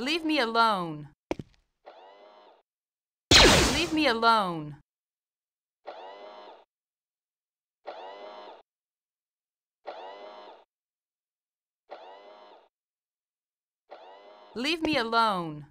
Leave me alone. Leave me alone. Leave me alone.